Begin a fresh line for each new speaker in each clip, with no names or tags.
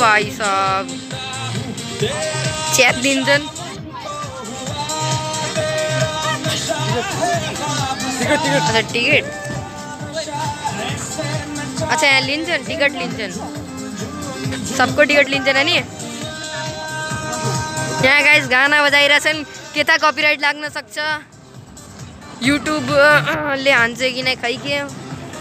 भाइ साहब। च्याप दिन्छन् अच्छा टिकट अच्छा लिन्छन् टिकट लिन्छन् सबको टिकट लिन्छन् अनि यहाँ गाइस गाना बजाइरहेछन् के त कपिराइट लाग्न सक्छ युट्युबले हान्छ कि नै खै के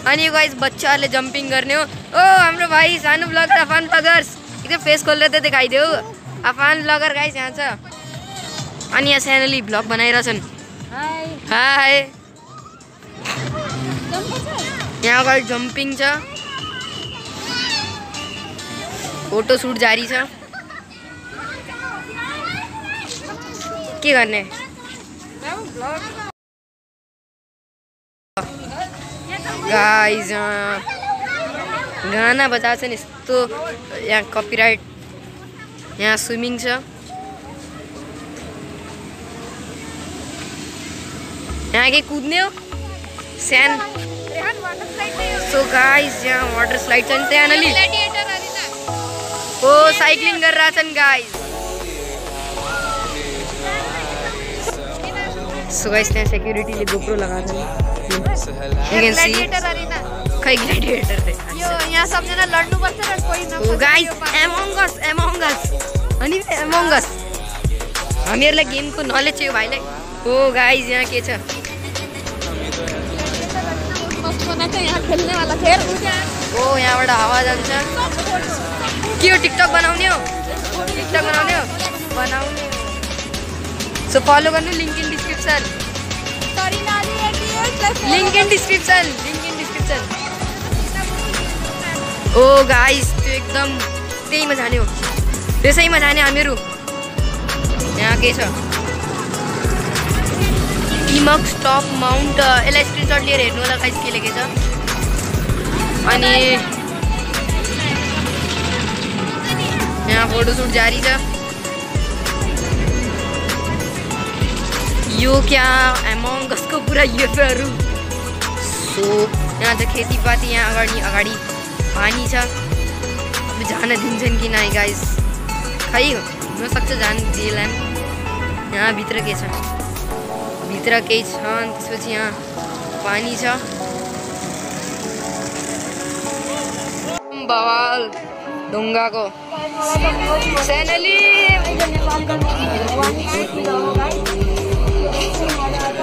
अनि यो गाइस बच्चाहरूले जम्पिङ गर्ने हो ओ हाम्रो भाइ सानो ब्लगर अफान ब्लगर्स एकदम फेस खोलेर त देखाइदेऊ अफान ब्लगर गाइस यहाँ छ अनि यहाँ सानोली भ्लग बनाइरहेछन् हाई यहाँ अगाडि जम्पिङ छ फोटो सुट जारी छ के गर्ने गाइज़ गाना बजाएको छ नि यस्तो यहाँ कपिराइट यहाँ स्विमिङ छ। यहाँ के कुद्ने हो? स्यान सो गाइस यहाँ वाटर स्लाइड छ नि। साइक्लिङ गरेर छन् गाइस सो गाइस त्यहाँ सेक्युरिटीले गोप्रो लगाएको. खै ग्ल्याडिएटर चाहिँ
यहाँ सबजना लड्नुपर्छ र कोही
गाइस एमोङ्गस एमोङ्गस अनि एमोङ्गस हामीहरूलाई गेमको नलेज छ यो भाइलाई ओ गाइस यहाँ के छ
यहाँ खेल्ने वाला खेल
ओ यहाँबाट हावा जान्छ के हो। टिकटक बनाउने हो? टिकटक बनाउने हो? बनाउने सो फलो गर्नु link in description link in description link in description oh guys त्यो एकदम त्यहीमा जाने हो। त्यसैमा जाने हामीहरू यहाँ के छ स्टप माउन्ट यसलाई स्क्रिनसट लिएर हेर्नु होला गाइस के लेखेछ अनि। यहाँ फोटोसुट जारी छ यो क्या एमोङ्गसको पुरा युएफहरू सो यहाँ चाहिँ खेतीपाती यहाँ अगाडि अगाडि पानी छ जान दिन्छन् कि नै गाइस खै हुनसक्छ जान दिएलान् यहाँ भित्र के छ भित्र केही छ अनि त्यसपछि यहाँ पानी छ बवाल ढुङ्गाको सेनली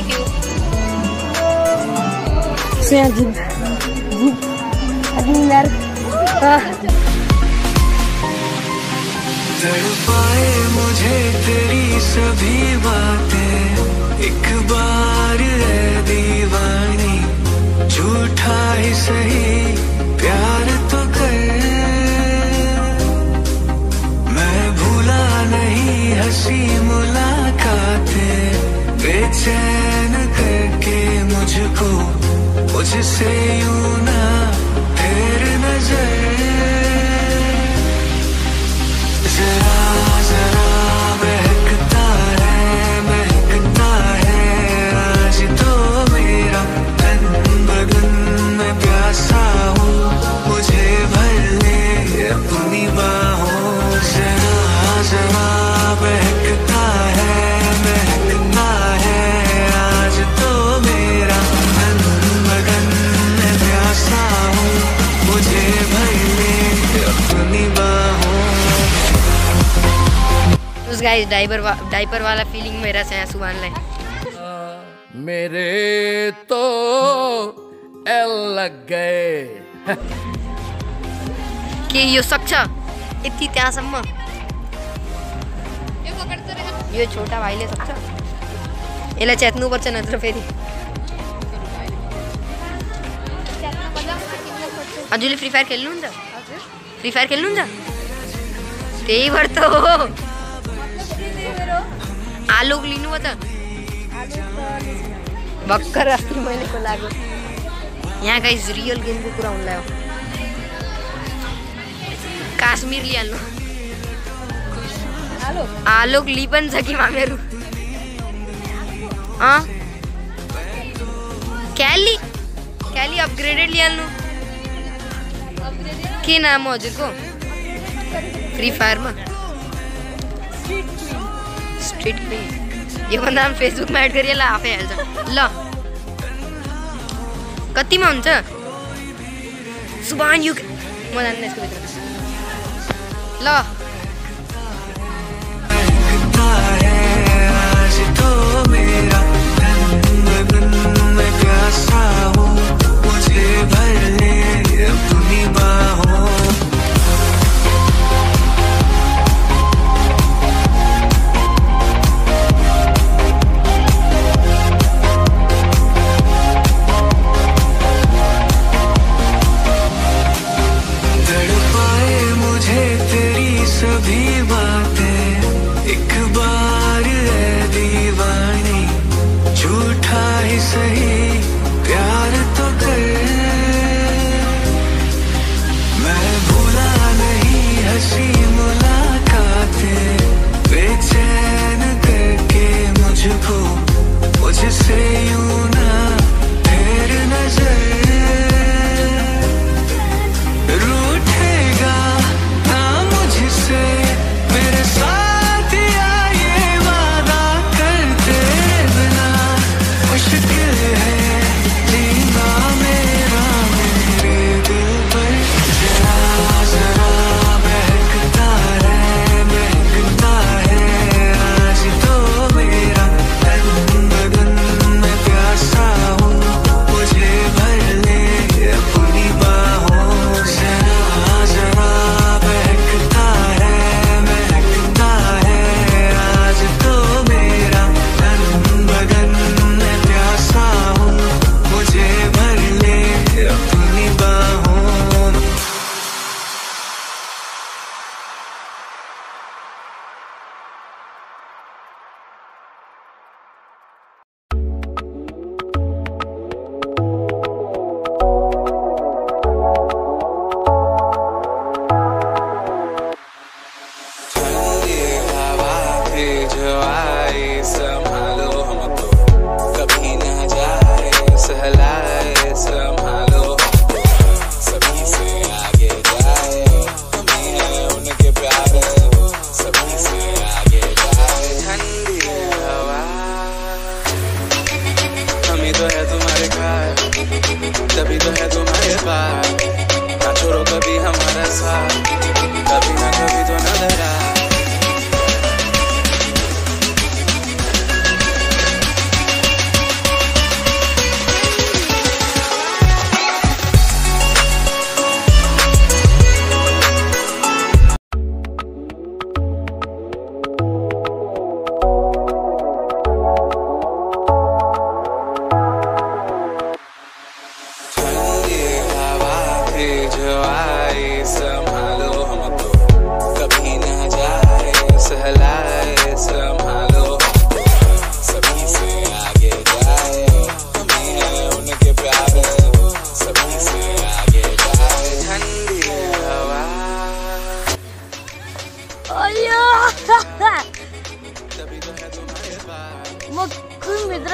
थ्याङ्क यू
तड़पाए मुझे तेरी सभी बातें एक बार है दीवानी झूठा ही सही प्यार तो कर मैं भूला नहीं हँसी मुलाकातें, बेचैन मुझको मुझसे यूँ ना फेर नज़र। जरा
गाइस डाइपर वा डाइपर वाला फिलिङ भइरहेछ यहाँ सुभानलाई
मेरे तो एल लग गए।
के यो सक्छ यति त्यहाँसम्म यो छोटा भाइले सक्छ यसलाई च्यात्नुपर्छ नत्र फेरि। हजुरले फ्री फायर खेल्नुहुन्छ फ्री फायर खेल्नुहुन्छ त्यही भएर त हो
मेरो
आलोक त
आलु त
भर्खर अस्ति मैले खोलाएको यहाँ गाइज़ रियल गेमको कुरा हुन लाग्यो काश्मीर
आलु
आलोक लि पनि छ कि मामेहरू अँ क्याली क्याली अपग्रेडेड लिइहाल्नु के नाम हो हजुरको फ्री फायरमा स्ट्रिट क्विन योभन्दा पनि फेसबुकमा एड गरिएला आफै हाल्छ ल। कतिमा हुन्छ सुभान यु म जान्दैन यसको भित्र ल।
में प्यासा हूँ, मुझे भर ले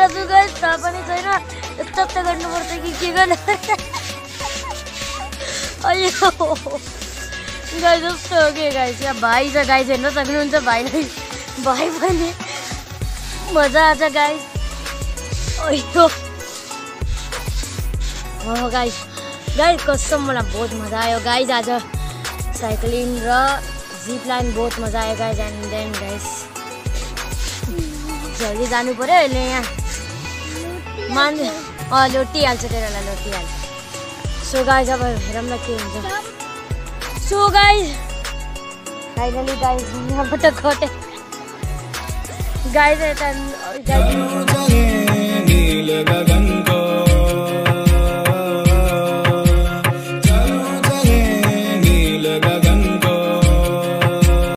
छु गाइस थाहा पनि छैन यस्तो यस्तो गर्नुपर्छ कि के गर्नु अय्यो गाई जस्तो हो कि गाई यहाँ भाइ छ गाई हेर्न सक्नुहुन्छ भाइलाई भाइ पनि मजा आउँछ गाई अय्यो हो गाई गाई कसम मलाई बहुत मजा आयो गाइज आज साइक्लिङ र जिप लाइन बहुत मजा आयो एन्ड देन गाइस जल्दी जानु पऱ्यो अहिले यहाँ मान हाल तेरा लोटी हाल सो गाइज़ अब के हुन्छ सो गाइज़ फाइनली खटे। गाइज़ यता गाइज़
नील गगन